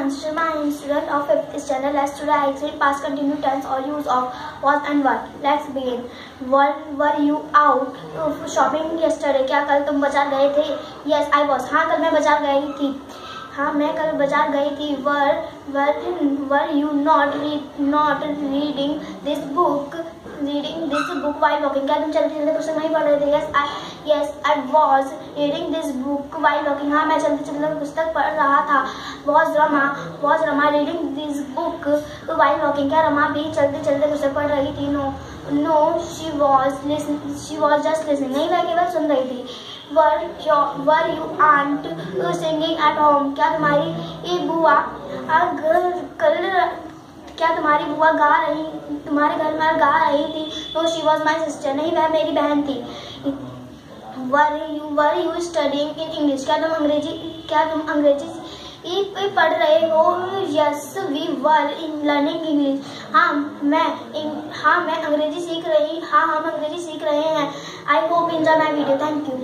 Am student of 5th standard. Let's today I explain past continuous tense or use of was and were. Let's begin. Were, were you out shopping yesterday? क्या कल तुम बाज़ार गए थे? Yes, I was. हाँ कल मैं बाज़ार गई थी. हाँ मैं कल बाज़ार गई थी. Were were were you not read not reading this book? Reading this book while walking. क्या तुम चलते चलते पुस्तक नहीं पढ़ रहे थे? Yes, I yes I was reading this book while walking. हाँ मैं चलते चलते पुस्तक पढ़ रहा. Was Rama was Rama reading this book, while walking? क्या रमा भी चलते चलते पुस्तक पढ़ रही थी? No no, she was listen, she was just listening. नहीं वह केवल सुन रही थी. Were your, were you aunt singing at home? क्या तुम्हारी बुआ कल क्या तुम्हारी बुआ गा रही, तुम्हारे घर में गा रही थी no she was my sister नहीं वह मेरी बहन थी were you were you studying in English क्या तुम अंग्रेज़ी, क्या तुम अंग्रेज़ी पढ़ रहे हो yes we were in learning English हाँ मैं हाँ मैं अंग्रेज़ी सीख रही हाँ हम अंग्रेज़ी सीख रहे हैं. I hope enjoy my video thank you